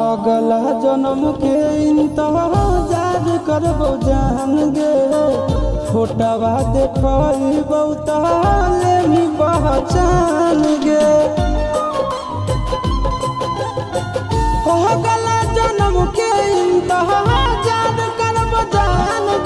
अगला जन्म के इंतज़ार करबो जान गे फोटवा देखबो ताले भी पहचान गे अगला जन्म के